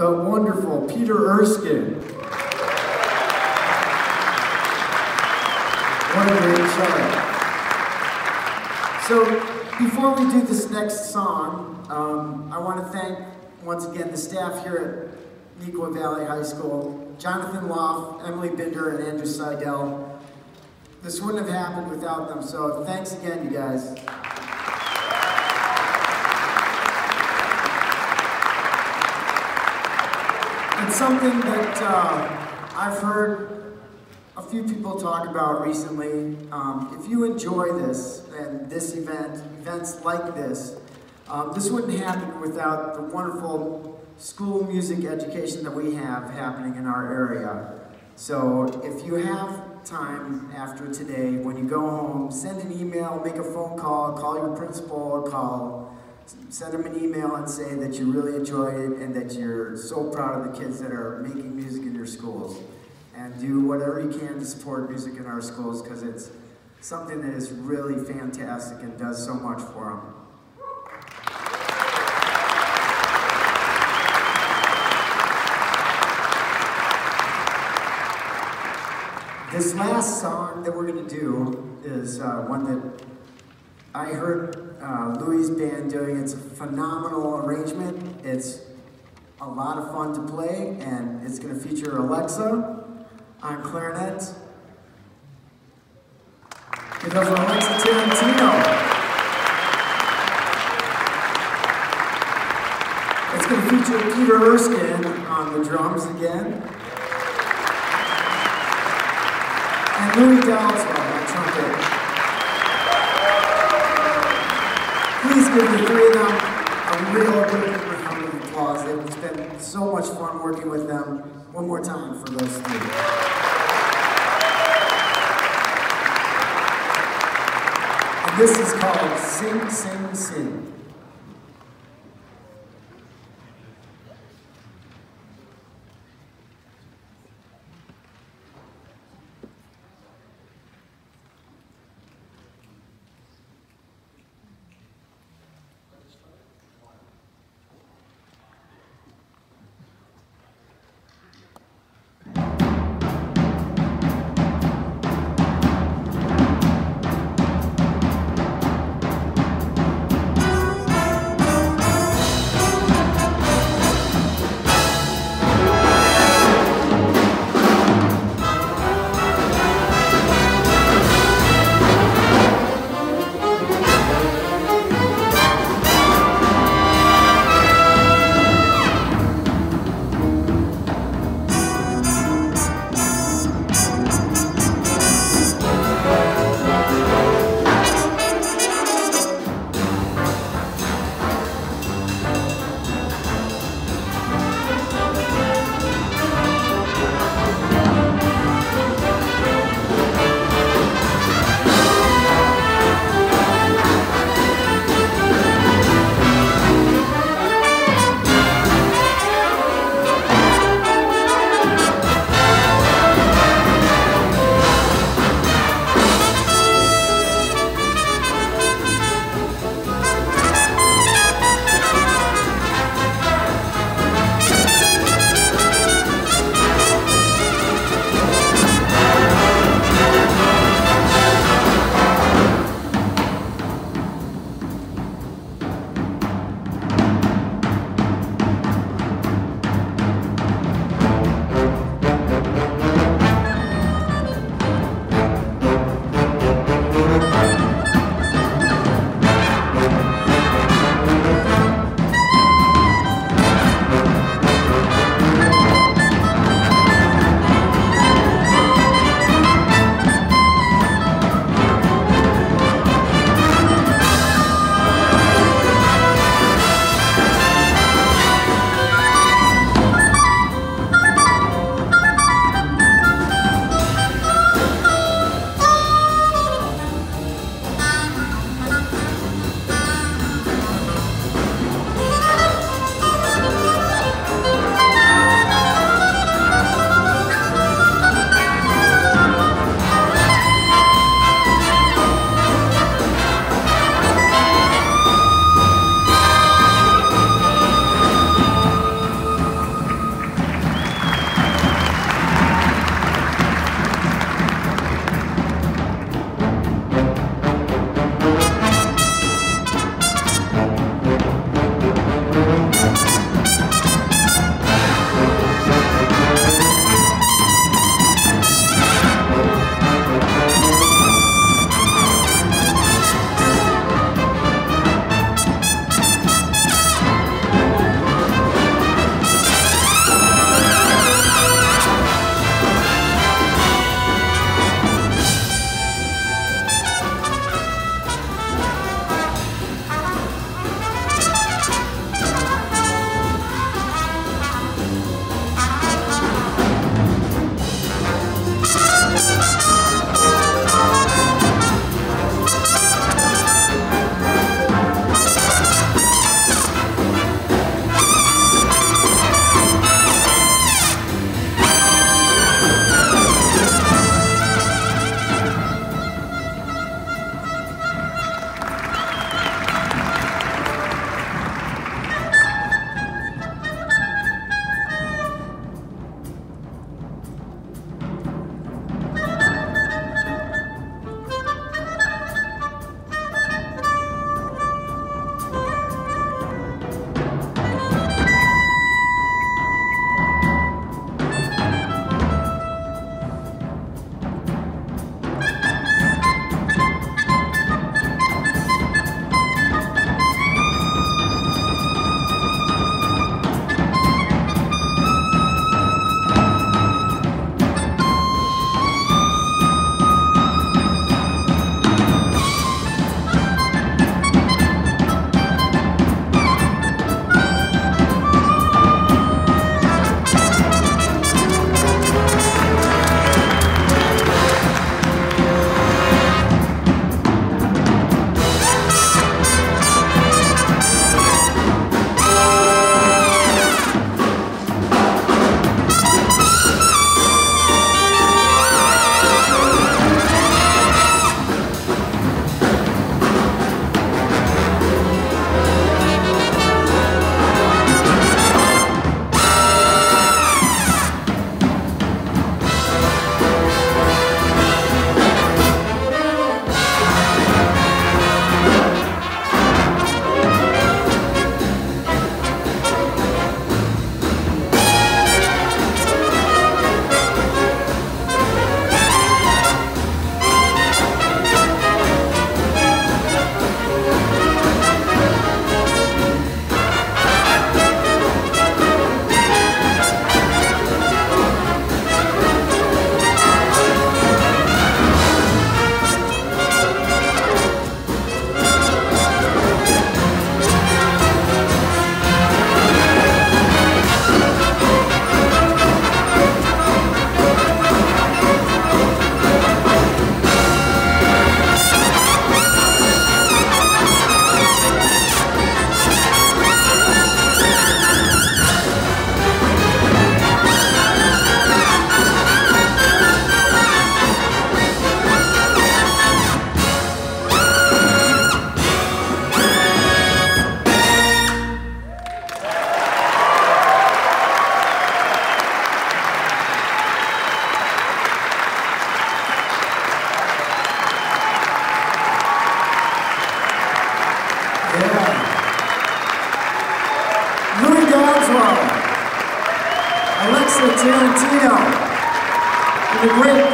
the wonderful Peter Erskine. What a great show. So, before we do this next song, um, I want to thank once again the staff here at Neuqua Valley High School, Jonathan Loff, Emily Binder, and Andrew Seidel. This wouldn't have happened without them, so thanks again, you guys. It's something that uh, I've heard a few people talk about recently. Um, if you enjoy this and this event, events like this, um, this wouldn't happen without the wonderful school music education that we have happening in our area. So if you have time after today, when you go home, send an email, make a phone call, call your principal, call send them an email and say that you really enjoyed it and that you're so proud of the kids that are making music in your schools. And do whatever you can to support music in our schools because it's something that is really fantastic and does so much for them. This last song that we're going to do is uh, one that I heard uh, Louis' band doing. It's a phenomenal arrangement. It's a lot of fun to play, and it's going to feature Alexa on clarinet. It goes Alexa Tarantino. It's going to feature Peter Erskine on the drums again. And Louis Dowdeswell on trumpet. Please give the three of them a real big round of applause. It's been so much fun working with them. One more time for those three. And this is called Sing, Sing, Sing. Tarantino, and the great.